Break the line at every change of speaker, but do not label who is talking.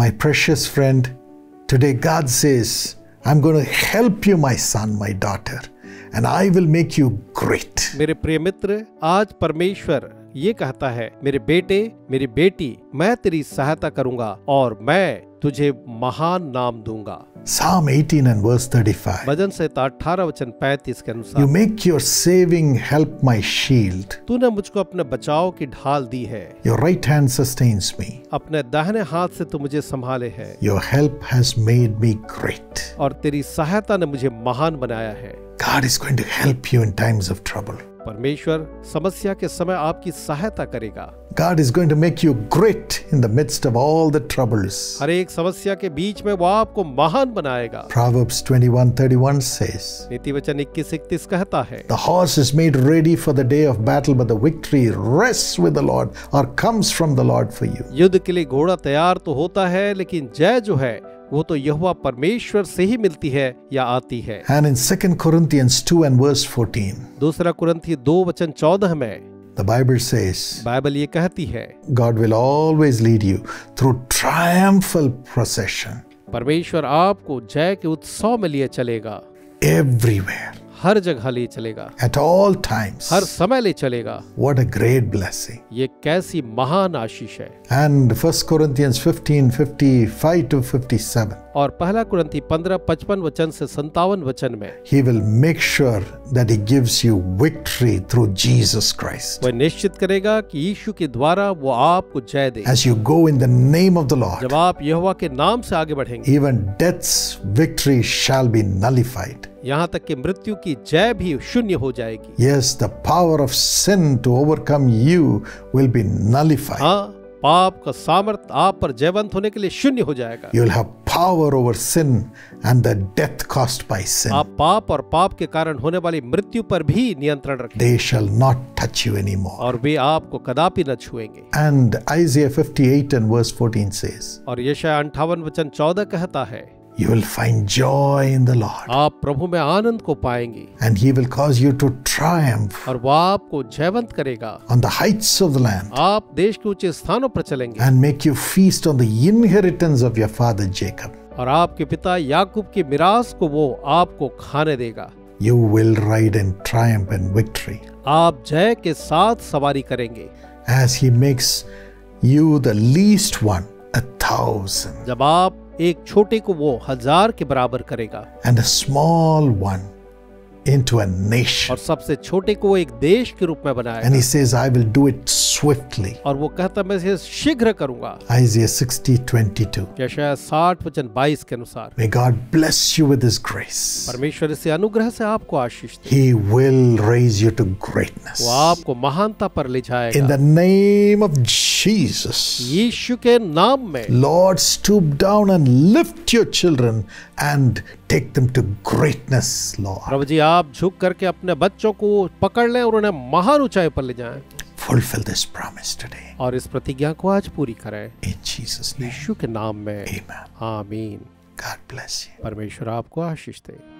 My precious friend, today God says, I'm going to help you, my son, my daughter, and I will make you great.
मेरे प्रिय मित्र आज परमेश्वर ये कहता है मेरे बेटे मेरी बेटी मैं तेरी सहायता करूँगा और मैं तुझे महान नाम दूँगा
Psalm 18 and verse 35.
भजन संहिता अठारह वचन पैंतीस के
You
अनुसार
make your saving help my shield.
तूने मुझको अपने बचाव की ढाल दी है
Your right hand sustains me.
अपने दाहिने हाथ से तू मुझे संभाले है
Your help has made me great.
और तेरी सहायता ने मुझे महान बनाया है
God is going to help you in times of trouble.
परमेश्वर समस्या के समय आपकी सहायता करेगा।
God is going to make you great in the midst of all the troubles
हर एक समस्या के बीच में वो आपको महान बनाएगा।
प्रोवर्ब्स 21:31 सेस
नीति वचन 21:31 कहता है
the horse is made ready for the day of battle but the victory rest with the Lord और comes from the Lord for you
युद्ध के लिए घोड़ा तैयार तो होता है लेकिन जय जो है वो तो यहुआ परमेश्वर से ही मिलती है या आती है
And in 2 Corinthians 2 and verse 14,
दूसरा कुरंथी दो वचन चौदह में
the Bible says,
बाइबल ये कहती है
God will always lead you through triumphal procession
परमेश्वर आपको जय के उत्सव में लिए चलेगा
everywhere,
हर जगह ले चलेगा।
एट ऑल टाइम
हर समय ले चलेगा।
व्हाट अ ग्रेट ब्लेसिंग
ये कैसी महान आशीष है।
एंड फ़र्स्ट कुरिन्थियंस 15:55 टू 57
और पहला कुरिन्थी 15 55 वचन से 57 वचन में।
He will make sure that he gives you victory through Jesus Christ
वह निश्चित करेगा कि यीशु के द्वारा वो आपको जय दे।
As you go in the name of the Lord
जब आप यहोवा के नाम से आगे बढ़ेंगे।
Even death's victory shall be nullified
यहाँ तक कि मृत्यु की जय भी शून्य हो जाएगी।
Yes the power of sin to overcome you will be nullified
हाँ पाप का सामर्थ आप पर जयवंत होने के लिए शून्य हो जाएगा।
You will have power over sin and the death caused by sin
आप पाप और पाप के कारण होने वाली मृत्यु पर भी नियंत्रण रखेंगे
they shall not touch you anymore
और वे आपको कदापि न छुएँगे।
And Isaiah 58 and verse 14 says
और यशायाह 58 वचन 14 कहता है
You will find joy in the Lord,
आप प्रभु में आनंद को पाएंगे
and He will cause you to triumph
और वो आपको जयवंत करेगा
on the heights of the land
आप देश के ऊंचे स्थानों पर चलेंगे
and make you feast on the inheritance of your father Jacob.
और आपके पिता याकूब की मिरास को वो आपको खाने देगा
You will ride in triumph and victory
आप जय के साथ सवारी करेंगे
as He makes you the least one a thousand
जब आप एक छोटे को वो हज़ार के बराबर करेगा।
And a small one into a nation.
और सबसे छोटे को वो एक देश के रूप में
And
बनाएगा
He says, I will do it swiftly.
और वो कहता मैं इसे शीघ्र करूंगा
Isaiah 60 22.
यशाया साठ वचन बाईस के अनुसार
May God bless you with His grace.
परमेश्वर इसे अनुग्रह से आपको आशीष दे
He will raise you to greatness.
वो आपको महानता पर ले
In
जाएगा
the name of Jesus.
यीशु के नाम में
Lord, stoop down and lift your children and take them to greatness, Lord.
प्रभु जी आप झुक करके अपने बच्चों को पकड़ लें और उन्हें महान ऊंचाई पर ले जाएँ।
फुलफिल दिस प्रॉमिस टुडे
और इस प्रतिज्ञा को आज पूरी करें।
इन जीसस.
यीशु के नाम में। आमीन।
गॉड ब्लेस यू
परमेश्वर आपको आशीष दे।